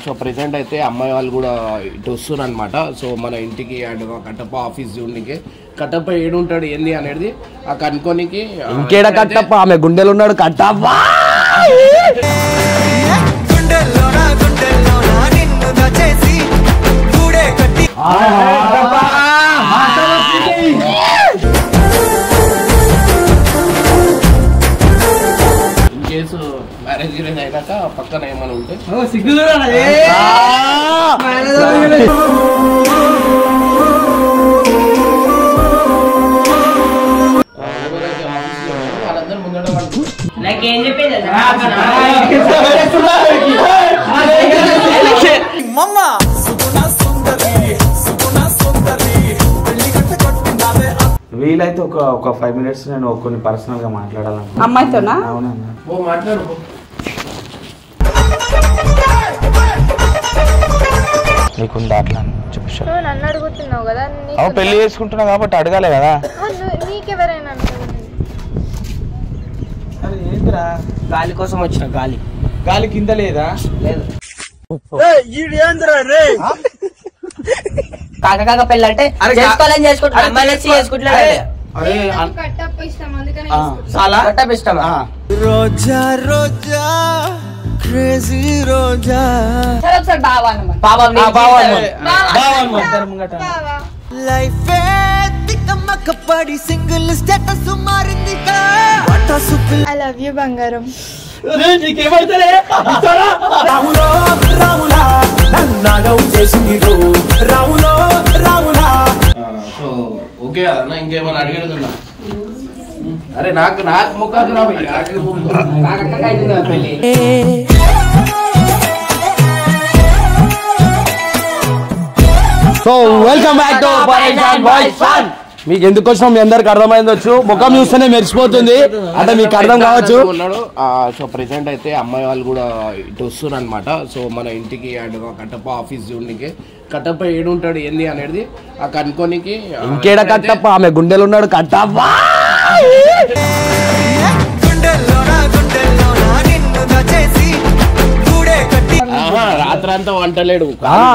So present అయితే అమ్మాయి వాళ్ళు కూడా ఇటు వస్తున్నారు అనమాట సో మన ఇంటికి అండ్ కట్టప్ప ఆఫీస్ చూడడానికి కట్టప్ప ఏడుంటాడు ఏంది అనేది ఆ కనుక్కోనికి ఆ, ఇంకేడ కట్టప్ప? ఆమె గుండెలు ఉన్నాడు కట్టప్ప. గుండెల్లోన మ్యారేజ్ గిరేజ్ అయినాక పక్కన ఏమైనా ఉంటే నాకేం చెప్పేది మమ్మ వీలైతే ఒక ఒక ఫైవ్ మినిట్స్ నేను కొన్ని పర్సనల్గా మాట్లాడాలను అమ్మాయితోనా అవునన్నా నీకుందా అట్లా నువ్వు నన్ను అడుగుతున్నావు కదా నీకు- పెళ్ళి చేసుకుంటున్నా కాబట్టి అడగాలి కదా. నీకెవరైనా ఏంటిరా గాలి కోసం వచ్చిన గాలి. గాలి కింద లేదా? లేదు. కాక కాక పెళ్ళి అంటే చేసుకోవాలని చేసుకుంటున్నా. అమ్మాయిలు వచ్చి చేసుకుంటున్నాడు అందుకని చాలా? కట్టప్ ఇష్టమా? రోజా రోజా. క్రేజీ రోజా సరే ఒకసారి బావా అన్నమాట పాపం నీకు బావా. లైఫ్ తిక్కమ్మక్క పడి సింగిల్ స్టేటస్ పిల్ల ఐ లవ్ యూ బంగారం రాములో రాములా నన్నాగం చేసింది రాములో రాములా సో ఓకే అన్న ఇంకేమైనా అడిగేడుతున్నా అరే నాకు నాకు ముఖాలు so welcome back to boys fun మీకు ఎందుకు వచ్చినాం మీ అందరికి అర్థమైందొచ్చు ముఖం చూస్తేనే మెరిసిపోతుంది. అంటే మీకు అర్థం కావచ్చు. సో ప్రెసెంట్ అయితే అమ్మాయి వాళ్ళు కూడా ఇటు వస్తున్నారు అనమాట సో మన ఇంటికి అండ్ కట్టప్ప ఆఫీస్ చూడడానికి కట్టప్ప ఏడుంటాడు ఏంది అనేది ఆ కనుక్కోనికి ఆ, ఇంకేడ కట్టప్ప? ఆమె గుండెలు ఉన్నాడు కట్టప్ప. గుండెల్లోన గుండెల్లోన? రాత్రంతా వంటలేడు.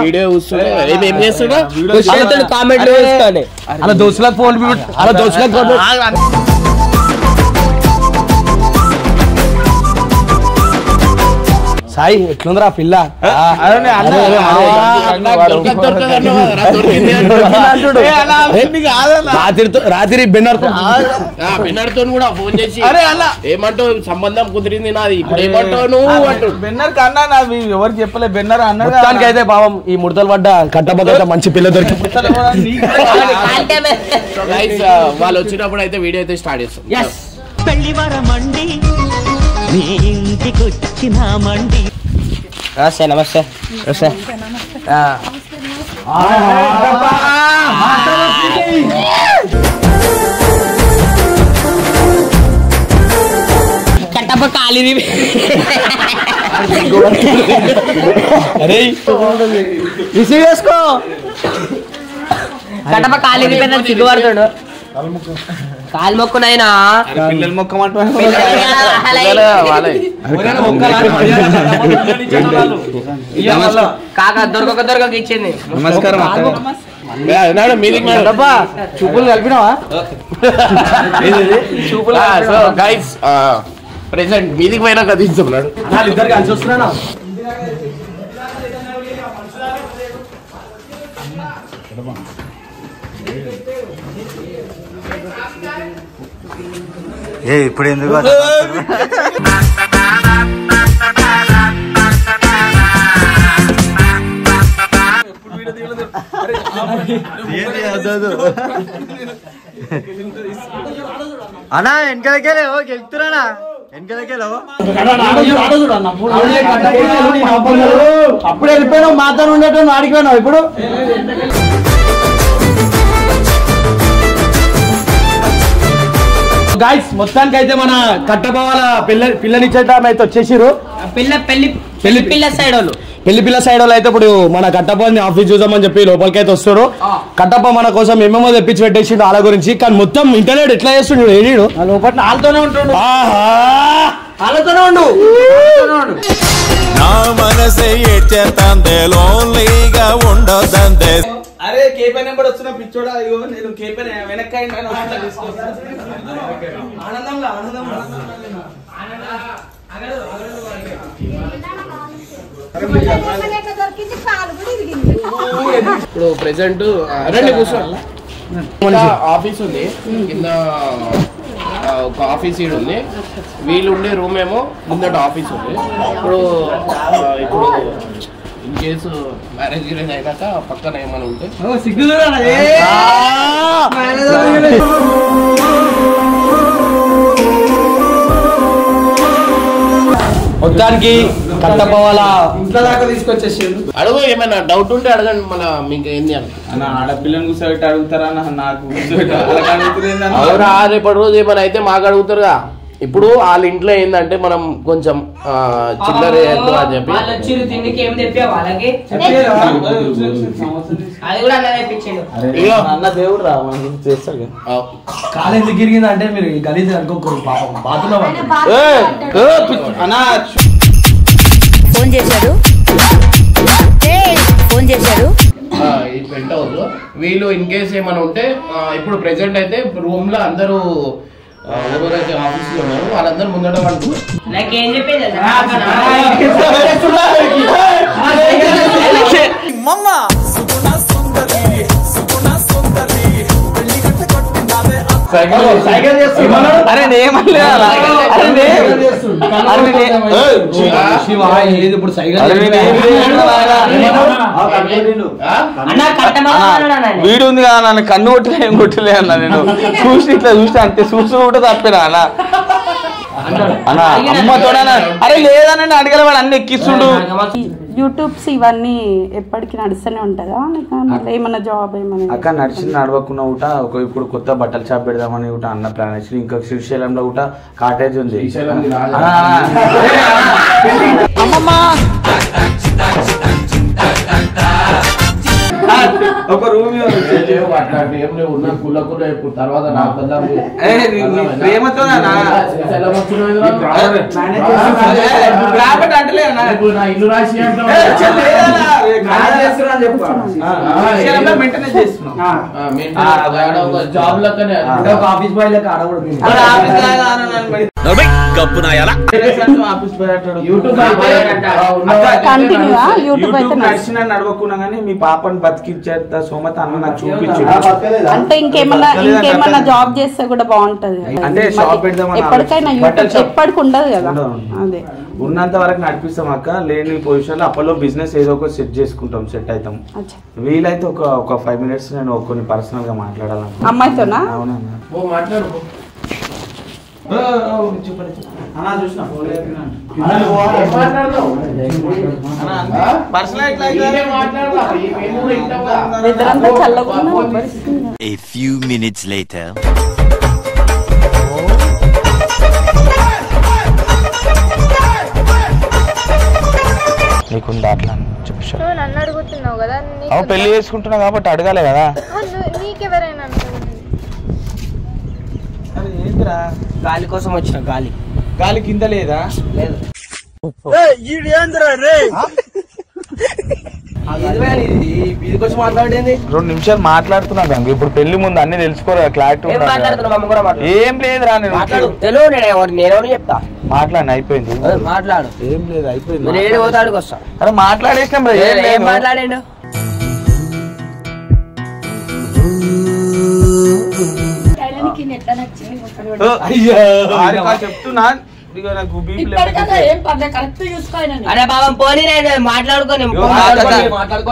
వీడియో చూస్తుండే ఏం ఏం చేస్తున్నా చేతులు కామెంట్లు వేసుకోండి అలా దోస్తులకు ఫోన్ అలా దోస్తులకు సాయి ఎట్లుందిరా పిల్ల? అరే, అరే, అరే. రాత్రి రాత్రి బెన్నర్ ఆ, పిన్నడితో కూడా ఫోన్ చేసి ఏమంటావు సంబంధం కుదిరింది నాది ఇప్పుడు ఏమంటావు నువ్వు అంటాడు బెన్నర్ కన్నా నావి ఎవరికి చెప్పలే బెన్నర్ అన్నాడు మొత్తానికి అయితే పాపం ఈ ముడతలు పడ్డ కట్టబగ్గ మంచి పిల్ల దొరికి సో గైస్ వాళ్ళు వచ్చినప్పుడు అయితే వీడియో అయితే స్టార్ట్ చేస్తాం. ఎస్ పెళ్ళివరమండి నీ ఇంటికొచ్చినామండి నమస్తే నమస్తే. నమస్తే. ఆ. కట్టప్ప కాలి అరే. రిసీవ్ చేసుకో. కట్టప్ప కాలి పెద్ద సిగ్గుపడుతాడు కాలు మొక్కునైనా? పిల్లల మొక్కమంటే కాక దొరకక దొరకక ఇచ్చింది. నమస్కారం చూపులు కలిపినావా? చూపులు గైస్ ప్రెసెంట్ మీదికి పోయినాక తీస్తున్నాడు ఇద్దరు కలిసి వస్తున్నానా? ఏ ఇప్పుడు ఎందుకు అన్నా వెనకలకెళ్ళే ఓ వెనకలకెళ్ళో అప్పుడు వెళ్ళిపోయినావు మాతో ఉండేటో ఆడిపోయినావు ఇప్పుడు? గాయస్ మొత్తానికి అయితే మన కట్టబోవాల పిల్ల పిల్లనిచ్చేట అయితే వచ్చేసిరు పిల్ల పెళ్ళి పెళ్ళి పిల్ల సైడ్ వాళ్ళు. పెళ్ళి పిల్ల సైడ్ వాళ్ళు అయితే ఇప్పుడు మన కట్టప్పని ఆఫీస్ చూద్దామని చెప్పి లోపలికి అయితే వస్తారు కట్టప్ప మన కోసం ఏమేమో తెప్పించి పెట్టేసిండు వాళ్ళ గురించి. కానీ మొత్తం ఇంటర్నెట్ ఎట్లా చేస్తుండు ఏడీడు లోపల వాళ్ళతోనే ఉంటుండు. ఆహా! వాళ్ళతోనే ఉండు. నా మనసే లోన్లీగా అరే కేపీ నెంబర్ వచ్చిన పిచ్చోడా? అయ్యో నేను కేపీ వెనక్కి ఇప్పుడు ప్రెసెంట్ రండి కూర్చో. ఆఫీస్ ఉంది. కింద ఒక ఆఫీస్ ఈడ ఉంది. వీళ్ళు ఉండే రూమ్ ఏమో ముందట ఆఫీస్ ఉంది. ఇప్పుడు ఇప్పుడు ఇన్ కేసు మ్యారేజ్ గిరేజ్ అయినాక పక్కన ఏమైనా ఉంటే. మొత్తానికి కట్టపోవాల? ఇంట్లో దాకా అడుగు ఏమైనా డౌట్ ఉంటే అడగండి మళ్ళీ మీకు ఏంది అని. అన్న ఆడపిల్లని కూర్చోబెట్టి అడుగుతారా అన్న? నాకు కూర్చోబెట్టి రేపటి రోజు ఏమైనా అయితే మాకు అడుగుతారుగా. ఇప్పుడు వాళ్ళ ఇంట్లో ఏంటంటే మనం కొంచెం చిల్లర వేయద్దు అని చెప్పి. వాళ్ళు వచ్చి తిండికి ఏం తెప్పా వాళ్ళకి? అది కూడా అన్న తెప్పించిండు. ఇగో. అన్న దేవుడు రా మనం చేస్తాడు కదా. ఆ, కాలు ఎందుకు గిరిగింది అంటే మీరు గలీజ్ అనుకోకూడదు ఫోన్ చేశాడు? ఫోన్ చేశాడు? ఆ, ఇది పెంట్ హౌస్ వీళ్ళు ఇన్ కేస్ ఏమైనా ఉంటే ఇప్పుడు ప్రెసెంట్ అయితే రూమ్లో అందరూ ఎవరైతే ఆఫీస్లో ఉన్నారు వాళ్ళందరూ ముందట వాళ్ళు నాకేం చెప్పేది వీడు ఉంది కదా నన్ను కన్ను కొట్టలే ఏం కొట్టలే అన్న నేను. చూసి ఇట్లా చూస్తే అంతే చూసి కూడా తప్పేనా అన్న. అన్న అమ్మతోడనా అరే లేదనండి అడగలవాడు అన్ని ఎక్కిస్తుండు. యూట్యూబ్స్ ఇవన్నీ ఎప్పటికీ నడుస్తూనే ఉంటుందా? ఏమన్నా జాబ్ ఏమన్నా అక్క నడిచింది నడవకుండా కూడా ఒక ఇప్పుడు కొత్త బట్టల షాప్ పెడదామని కూడా అన్న ప్లాన్ వేసి ఇంకా శ్రీశైలంలో కూడా కాటేజ్ ఉంది. అమ్మమ్మా! ఒక రూమ్ అట్లాంటి ఏం లేవు ఉన్న కుల్ల కుల్ల ఇప్పుడు తర్వాత నాకు నీ- ఇల్లు రాసి జాబ్ లెక్కనే ఒక ఆఫీస్ బాయ్ లెక్క ఆడకూడదు మీ పాపని సోమత అన్న నాకు చూపించు. అంటే ఇంకేమన్నా ఇంకేమన్నా జాబ్ చేస్తే కూడా బాగుంటది అంటే షాప్ ఎప్పటికైనా. ఎప్పటికి ఉండదు కదా. అదే. ఉన్నంత వరకు నడిపిస్తాం అక్క. లేని పొజిషన్లో అప్పట్లో బిజినెస్ ఏదో ఒక సెట్ చేసుకుంటాం సెట్ అవుతాం. వీలైతే ఒక ఒక ఫైవ్ మినిట్స్ నేను కొన్ని పర్సనల్గా మాట్లాడాలను అమ్మాయితోనా? అవునన్నా. A few minutes later. నీకుందా అట్లా చెప్పు నన్ను అడుగుతున్నావు కదా పెళ్ళి చేసుకుంటున్నా కాబట్టి అడగాలి కదా. నీకెవరైనా ఏంద్రా గాలి కోసం వచ్చిన గాలి. గాలి కింద లేదా? లేదు. రెండు నిమిషాలు మాట్లాడుతున్నా ఇప్పుడు పెళ్ళి ముందు అన్ని తెలుసుకోరా క్లారిటీ ఏం మాట్లాడుతున్నావు? మమ్మ కూడా మాట్లాడు. ఏం లేదురా నేను. మాట్లాడు. తెలుగు నేను చెప్తా? మాట్లాడిన అయిపోయింది. మాట్లాడు. ఏం లేదు అయిపోయింది. లేదు. మాట్లాడిండు? చెప్తున్నా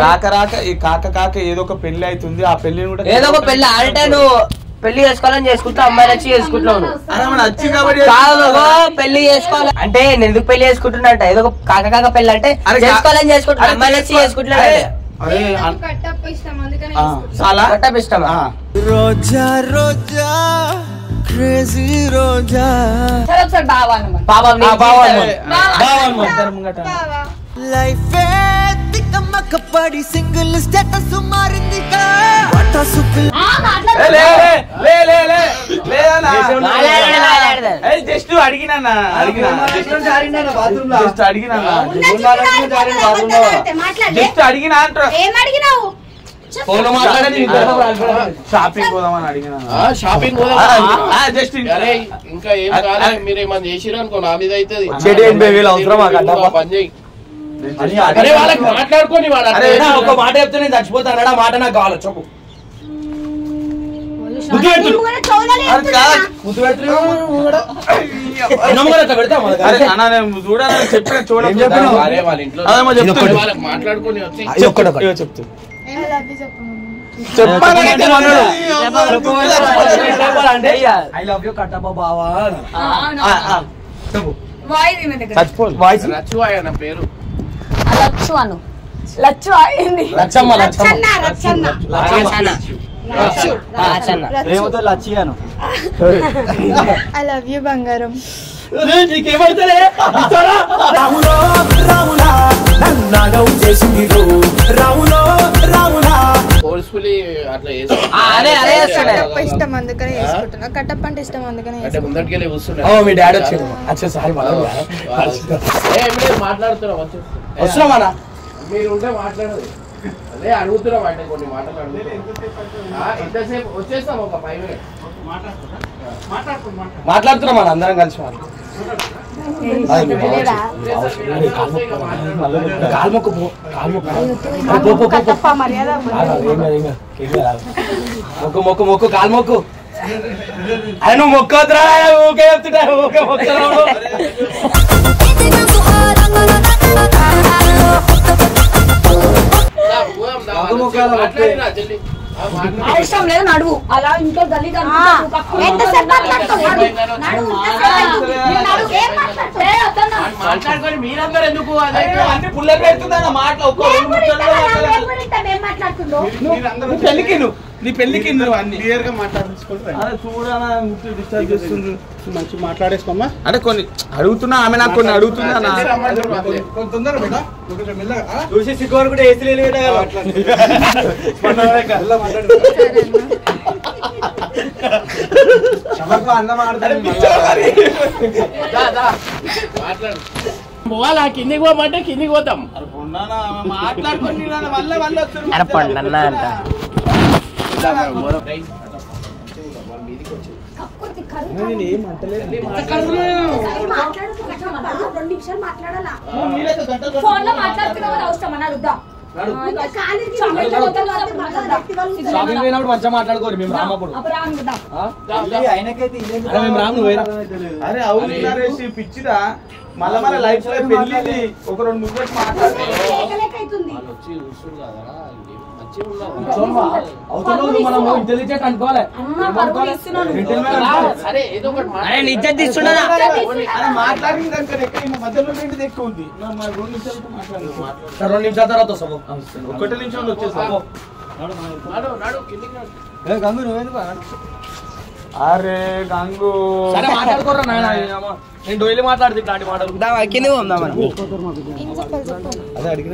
నాకు రాక కాక కాక ఏదో ఒక పెళ్ళి అవుతుంది ఆ పెళ్ళిని కూడా ఏదో ఒక పెళ్ళి అంటే నువ్వు పెళ్ళి చేసుకోవాలని చేసుకుంటావు అమ్మాయి నచ్చి చేసుకుంటున్నావు పెళ్ళి చేసుకోవాలి. అంటే నేను ఎందుకు పెళ్ళి చేసుకుంటున్నా అంటే ఏదో కాక కాక పెళ్ళి అంటే చేసుకోవాలని చేసుకుంటున్నా అమ్మాయి నచ్చి చేసుకో- ఇష్టం చాలా. పట్టపు ఇష్టమా? ఆ. రోజా రోజా క్రేజీ రోజా. సరే ఒకసారి బావా బావా. బావా. బావా. లైఫ్ తిక్కమ్మక వెనకపడి సింగిల్ స్టేటస్. ఏ, జస్ట్ అడిగినా. అడిగినా జస్ట్ అడిగినా జస్ట్ అడిగినా షాపింగ్ పోదామని అడిగినా. షాపింగ్ జస్ట్ అరే ఇంకా ఏం కాలే మీరు ఏమన్నా చేసిరు అనుకో నా మీద అవుతుంది? పని చేయి. అరే వాళ్ళకి మాట్లాడుకొని ఒక మాట చెప్తే నేను చచ్చిపోతాను ఆ మాట నాకు కావాలి? చెప్పు. చెప్పాలంటే వాయిస్ పేరు. లచ్చు. అను లచ్చు. అయింది లచ్చమ్మ లచ్చమ్మ. ప్రేమతో ఐ లవ్ యూ బంగారం నీకేమైతే రాములో రాములా నన్నాగం చేసింది రాములో రాములా. ఫోర్స్ఫుల్లీ అట్లా చేసి ఆ, అదే అదే చేస్తాడు. కట్టప్ప ఇష్టం అందుకనే చేసుకుంటున్నా. కట్టప్ప అంటే ఇష్టం అందుకనే అంటే ముందటికెళ్ళి కూర్చున్నా ఓ మీ డాడీ వచ్చాడు. అచ్చా సారీ ఏం లేదు మాట్లాడుతున్నాం వచ్చేసి. వస్తున్నామా మీరు ఉంటే మాట్లాడదు. అదే అడుగుతున్నాం అంటే కొన్ని మాటలు ఎంతసేపు వచ్చేస్తాం ఒక ఫైవ్ మినిట్స్ మాట్లాడుతున్నాం మన అందరం కలిసి మొక్కు. కాలు మొక్కు మొక్కు. మొక్కు మొక్కు మొక్కు కాలు మొక్కు. అరే నువ్వు ఊకే చెప్తుంటా ఊకే మొక్కుతున్నావు అవసరం లేదు నడువు. అలా ఇంట్లో వద్దన్నా. మాట్లాడుకొని మీరందరూ ఎందుకు అన్ని పుల్ల పెడుతుందా మాట ఒక్క ఏం రెండు కూడా ముచ్చట్లు ఇస్తావా? మాట్లాడాలి. ఏం కూడా ఇస్తావా? ఏం మాట్లాడుతున్నావు? నీ పెళ్ళికి నువ్వు నీ అన్ని? క్లియర్గా మంచి మాట్లాడేసుకోమ్మా. అంటే కొన్ని అడుగుతున్నా ఆమె నాకు కొన్ని అడుగుతున్నా చూసి సిగ్గు కూడా ఏసీ పోవాలా? కిందికి పోమంటే కిందికి పోతాం. మాట్లాడుకొని అంట. ఫోన్లో మాట్లాడుతున్నావు అని అవసరం వద్దా? మాట్లాడదా? షాపింగ్ పోయినప్పుడు మంచిగా మాట్లాడుకోరు మేము రామప్పుడు అరే మేము రాము పోయిరా. అరే అవును పిచ్చిదా మళ్ళా మన లైఫ్లో పెళ్ళింది ఒక రెండు ముగ్గురు మాట్లాడుతున్నాం లేక లేక అవుతుంది. వాళ్ళు వచ్చి కూర్చురు కదా మంచిగా ఉండాలి చూడమ్మా, అవతల వాళ్ళు మనము ఇంటెలిజెంట్ అనుకోవాలి. అమ్మ పరుపులు ఇస్తున్నాను. సరే ఏదో ఒకటి అరే మాట్లాడు. నిజం తీస్తున్నదా అరే మాట్లాడింది దానికన్నా ఎక్కువ ఈ మధ్యలో ఏంటిది ఎక్కువ ఉంది. నా మా రెండు నిమిషాలకు మాట్లాడు. సరే, రెండు నిమిషాల తర్వాత వస్తాము ఒకటి నిమిషంలో వచ్చేసా నడు నడు కిందికి నడు. గంగు నువ్వెందుకు అరే గంగు. సరే మాట్లాడుకోరా నాయన అమ్మ. నేను డైలీ మాట్లాడుతూ ఇట్లాంటి మాటలు. కింద అదే అడిగిన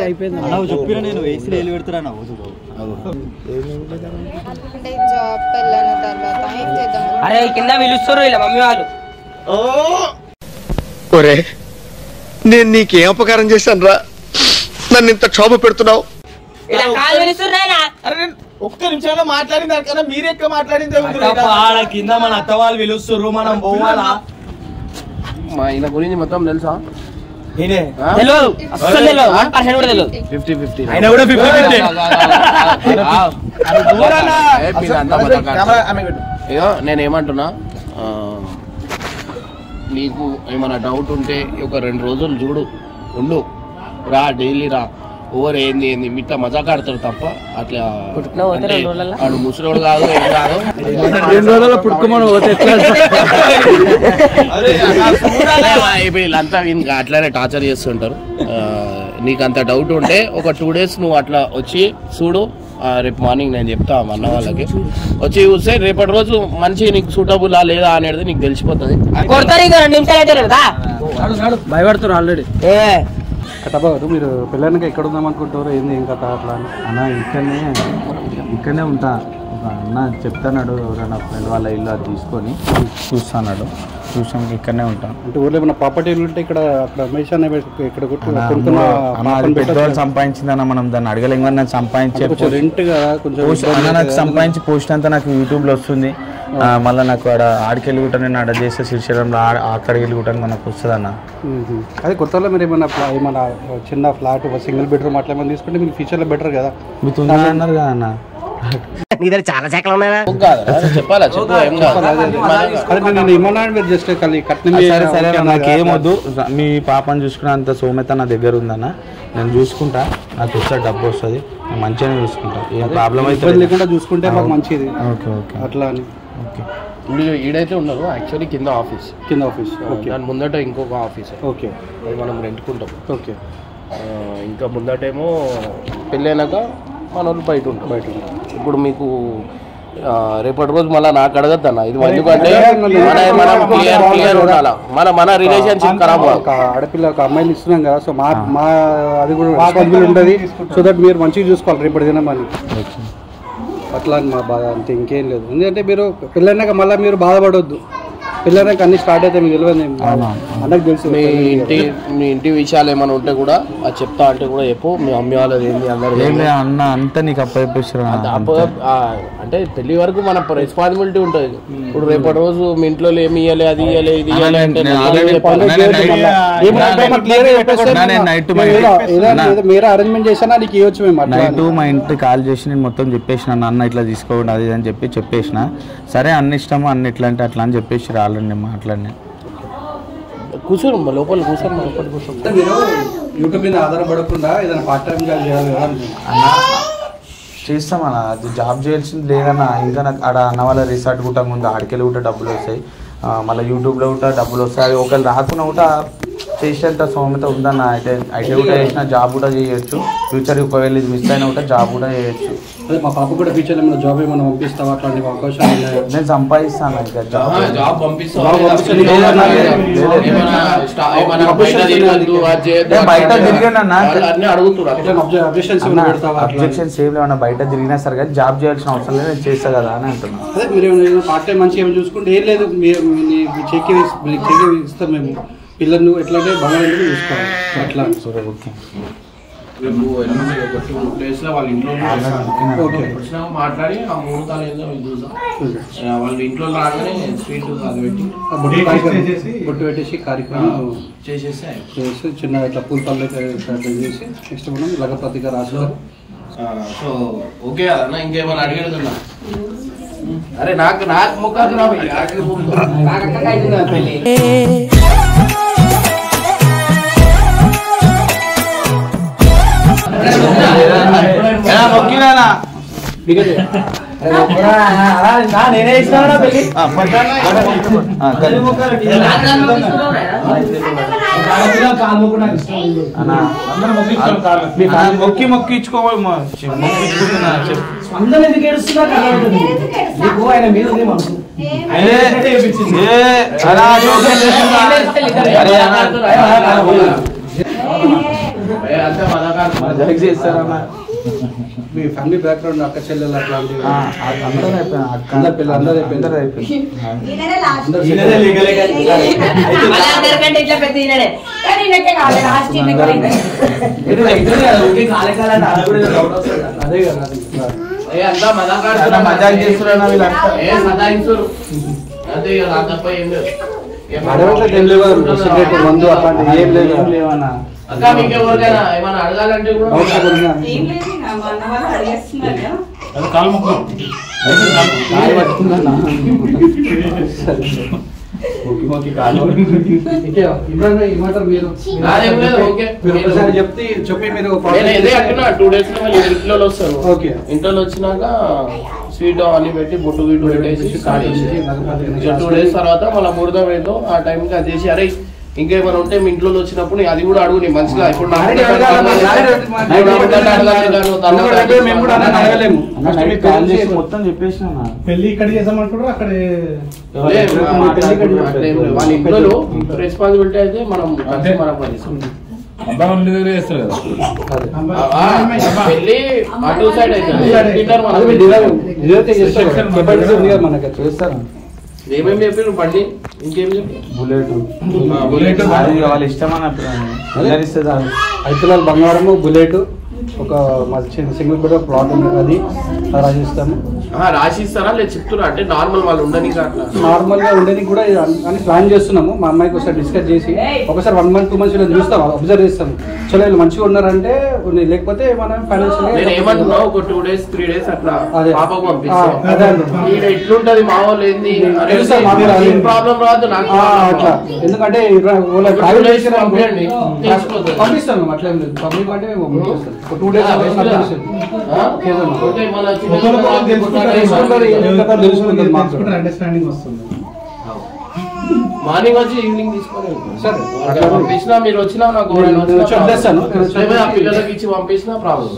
అయిపోయింది? అలా చెప్పిన నేను ఏసీలో వెళ్ళి పెడుతున్నా అరే కింద పిలుస్తారు ఇలా మమ్మీ వాళ్ళు. ఒరే నేను నీకేం అపకారం చేశాను రా నన్ను ఇంత క్షోభ పెడుతున్నావు? ఒక్క నిమిషంలో మాట్లాడింది దానికన్నా మీరు ఎక్కువ మాట్లాడింది ఆడ కింద మన అత్త వాళ్ళు పిలుస్తుర్రు మనం పోవాలా? మా ఈయన గురించి మొత్తం తెలుసా? నేనే. తెలియదు అస్సలు తెలియదు వన్ పర్సెంట్ కూడా తెలియదు ఫిఫ్టీ ఫిఫ్టీ. ఆయన కూడా ఫిఫ్టీ ఫిఫ్టీ. ఇగో నేను ఏమంటున్నా? ఆ, నీకు ఏమైనా డౌట్ ఉంటే ఒక రెండు రోజులు చూడు. ఉండు. రా డైలీ రా. ఓవర్ ఏంది ఏంది మిట్ట మజాక్ ఆడతారు తప్ప అట్లా? వాడు ముసలోడు కాదు ఏం కాదు. ఇప్పుడు వీళ్ళంతా ఇంకా అట్లానే టార్చర్ చేస్తుంటారు. నీకు అంత డౌట్ ఉంటే ఒక టూ డేస్ నువ్వు అట్లా వచ్చి చూడు. రేపు మార్నింగ్ నేను చెప్తా మా అన్న వాళ్ళకి. వచ్చి చూస్తే రేపటి రోజు మంచి నీకు సూటబుల్ లేదా అనేది నీకు తెలిసిపోతుంది. భయపడుతున్నారు ఆల్రెడీ ఏ కథబాబు మీరు పెళ్ళానికి ఎక్కడ ఉందాం అనుకుంటారు ఏంది ఏం కథ అట్లా అని? అన్న ఇక్కడనే ఇక్కడనే ఉంటా. ఒక అన్న చెప్తాన్నాడు ఎవరైనా ఫ్రెండ్ వాళ్ళ ఇల్లు అది తీసుకొని చూస్తాన్నాడు. చూసాం ఇక్కడనే ఉంటాం. అంటే ఊర్లో ఏమైనా ప్రాపర్టీలు ఉంటే ఇక్కడ అక్కడ రమేష్ అనే ఇక్కడ పెట్రోల్. సంపాదించిందన్న మనం దాన్ని అడగలేం సంపాదించే రెంట్ కదా కొంచెం. సంపాదించి పోస్ట్ అంతా నాకు యూట్యూబ్లో వస్తుంది. మళ్ళీ నాకు ఆడ ఆడికెళ్ళి కూడా నేను ఆడ చేస్తే శ్రీశైలంలో ఆడ- అక్కడికి వెళ్ళి కూడా మనకు వస్తుంది అన్న. అదే కొత్తలో మీరు ఏమైనా ఏమైనా చిన్న ఫ్లాట్ సింగిల్ బెడ్రూమ్ అట్లా ఏమైనా తీసుకుంటే మీకు ఫ్యూచర్లో బెటర్ కదా. మీకు అన్నారు కదా అన్న. నీ దగ్గర చాలా శాఖలు ఉన్నాయా చెప్పాలా సరే సరే ఓకే అన్న, అన్నారు నాకు కదా. ఏమొద్దు మీ పాపని చూసుకునే అంత సోమెత నా దగ్గర ఉందన్న. నేను చూసుకుంటా నాకు వస్తే డబ్బు వస్తుంది. మంచిగానే చూసుకుంటా. ఏం ప్రాబ్లం అయితే లేకుండా చూసుకుంటే మాకు మంచిది. Okay okay. అట్లా అని. ఓకే. వీడు ఈడైతే ఉన్నారు యాక్చువల్లీ కింద ఆఫీస్ కింద ఆఫీస్ ఓకే. దాని ముందట ఇంకొక ఆఫీస్ ఓకే. అది మనం రెంట్కుంటాం. ఓకే. ఇంకా ముందటేమో పెళ్ళైనాక మన వాళ్ళు బయట ఉంటాం బయట ఇప్పుడు మీకు రేపటి రోజు మళ్ళీ నాకు అడగద్దన్న. ఇది ఎందుకంటే మన మనం క్లియర్ క్లియర్ ఉండాలా. మన మన రిలేషన్షిప్ ఖరాబ్ ఆడపిల్ల ఒక అమ్మాయిని ఇస్తున్నాం కదా సో మా మా అది కూడా ఉంటుంది సో దట్ మీరు మంచిగా చూసుకోవాలి రేపటి దినం అని అట్లా అని మా బాధ అంతే ఇంకేం లేదు. ఎందుకంటే మీరు పెళ్ళైనాక మళ్ళీ మీరు బాధపడొద్దు. పెళ్ళైనాక అన్ని స్టార్ట్ అయితే మీకు తెలియదు అన్నకు తెలుసు. మీ ఇంటి మీ ఇంటి విషయాలు ఏమైనా ఉంటే కూడా అది చెప్తా అంటే కూడా చెప్పు. మీ అమ్మ వాళ్ళది ఏంది అందరు ఏం లేదు అన్న అంతా నీకు అప్పచెప్పేసారు అంటే పెళ్ళి వరకు మన రెస్పాన్సిబిలిటీ ఉంటుంది. ఇప్పుడు రేపటి రోజు మీ ఇంట్లో ఏమి ఇవ్వాలి అది ఇవ్వాలి ఇది ఇవ్వాలి అంటే మీరు అరేంజ్మెంట్ చేసినా నీకు ఇవ్వచ్చు మేము నైట్ మా ఇంటి కాల్ చేసి నేను మొత్తం చెప్పేసిన అన్న ఇట్లా తీసుకోకుండా అది ఇది అని చెప్పి చెప్పేసిన. సరే అన్ని ఇష్టము అన్ని ఇట్లా అంటే అట్లా అని చెప్పేసి నేను మాట్లాడినా. కూర్చోరు మా లోపల కూర్చోరు మా లోపల కూర్చోరు. మీరు యూట్యూబ్ మీద ఆధారపడకుండా ఏదైనా పార్ట్ టైం జాబ్ చేయాలి కదా అన్న చేస్తాం అన్న. అది జాబ్ చేయాల్సింది లేదన్న ఇంకా నాకు ఆడ అన్న వాళ్ళ రిసార్ట్ కూడా ముందు ఆడికెళ్ళి కూడా డబ్బులు వస్తాయి. ఆ, మళ్ళీ యూట్యూబ్లో కూడా డబ్బులు వస్తాయి. అది ఒకవేళ రాకుండా కూడా చేసేంత సోమత ఉందన్న అయితే అయితే కూడా చేసిన జాబ్ కూడా చేయొచ్చు. ఫ్యూచర్ ఒకవేళ ఇది మిస్ అయినా కూడా జాబ్ కూడా చేయొచ్చు. అదే మా పాప కూడా ఫ్యూచర్లో ఏమైనా జాబ్ ఏమైనా పంపిస్తావా? అట్లాంటి ఉన్నాయా నేను సంపాదిస్తాను ఇంకా జాబ్. బయట తిరిగానన్నా. అబ్జెక్షన్స్ ఏం లేవన్నా బయట తిరిగినా సరే కానీ జాబ్ చేయాల్సిన అవసరం లేదు నేను చేస్తా కదా అని అంటున్నాను అదే మీరు ఏమైనా పార్ట్ టైం మంచిగా ఏమైనా చూసుకుంటే ఏం లేదు మీరు మీ- మీ చెక్కి మీ చెక్కి ఇస్తాం మేము. పిల్లలు ఎట్లా అంటే బాగా చూసుకోవాలి అట్లా సరే ఓకే. రేపు ఎల్లుండి ఒక two days లో వాళ్ళ ఇంట్లో ఓకే. వచ్చినాక మాట్లాడి ఆ ఏందో వాళ్ళ ఇంట్లో రాగానే స్వీట్ అది పెట్టి బొట్టు కార్యక్రమం బొట్టు పెట్టేసి కార్యక్రమం చేసేస్తే అయిపోతుంది. చేసి చిన్న ఇట్లా పూల పళ్ళు చేసి నెక్స్ట్ మనం లగపతిగా రాసుకొని ఆ, సో ఓకే అన్న ఇంకేమైనా అడిగేది అరే నాకు నాకు ముఖాలు రావు నాకు ముఖం. మొక్కినా నేనే ఇస్తాను పెళ్ళి? మొక్కి మొక్కి ఇచ్చుకోవాలి. అందరం ఎందుకు ఏడుస్తున్నా? నీకు ఆయన మీద మనసు. అరే, అంతే మదకారు. చేస్తారన్న. మీ ఫ్యామిలీ బ్యాక్గ్రౌండ్ అక్క చెల్లెలు అట్లాంటివి? ఆ, అందరూ అయిపోయినా అక్క అందరు పిల్లలు. అందరూ అయిపోయింది అందరూ అయిపోయింది. అదే కదా మజాక్ చేస్తున్నా తప్ప ఏం లేదు మందు అట్లాంటివి ఏం లేదు లేవన్నా అక్క మీకు ఎవరికైనా ఏమైనా అడగాలంటే కూడా? ఏం లేదు మా అన్న వాళ్ళు అడిగేస్తున్నారు. మీరు ఒకసారి చెప్తే చెప్పి మీరు నేను ఇదే అంటున్నా టూ డేస్లో మళ్ళీ ఇంట్లో వస్తారు. ఓకే. ఇంట్లో వచ్చినాక స్వీట్ అన్ని పెట్టి బొట్టు గిట్టు పెట్టేసి చేసి టూ డేస్ తర్వాత మళ్ళీ ముడద వేదో ఆ టైంకి అది చేసి అరే ఇంకేమైనా ఉంటే మీ ఇంట్లో వచ్చినప్పుడు అది కూడా అడుగు నీ మంచిగా ఇప్పుడు మొత్తం చెప్పేసిన. పెళ్ళి ఇక్కడ అక్కడ. వాళ్ళ ఇంట్లో రెస్పాన్సిబిలిటీ అయితే మనం మనం ఇదైతే చేస్తారు? ఏమేమి బండి? ఇంకేం చెప్పి? బుల్లెట్. బుల్లెట్. అది వాళ్ళ ఇష్టం అన్నప్పుడు ఇస్తే చాలు. ఐదు తులాల బంగారము బుల్లెట్. ఒక మా చిన్న సింగిల్ బెడ్ ప్లాట్ ఉంది. అది రాసిస్తాము ఆ, రాసి ఇస్తారా లేదు చెప్తున్నా. అంటే నార్మల్ వాళ్ళు ఉండని నార్మల్గా ఉండేది కూడా అన్- ప్లాన్ చేస్తున్నాము. మా అమ్మాయికి ఒకసారి డిస్కస్ చేసి ఒకసారి వన్ మంత్ టూ మంత్స్ ఇలా చూస్తాం. అబ్జర్వ్ చేస్తాం చలో వీళ్ళు మంచిగా ఉన్నారంటే. లేకపోతే మనం నేను ఫైనాన్షియల్ ఒక టూ డేస్ త్రీ డేస్ అట్లా అదే. పాపకు పంపిస్తే. ఎట్లుంటది? మా వాళ్ళు ఏంది. ప్రాబ్లం రాదు నాకు అట్లా. ఎందుకంటే ఇట్లా వాళ్ళ ఒక private two days చేసిన పంపియండి. తెలిసిపోతుంది. పంపిస్తాం మేము అట్లా పబ్లిక్ అంటే మేము టూ డేస్ అండర్స్టాండింగ్ వస్తుంది. మార్నింగ్ వచ్చి ఈవినింగ్ తీసుకొని. సరే. పంపించినా మీరు వచ్చినా నాకు పిల్లలకి ఇచ్చి పంపించినా ప్రాబ్లం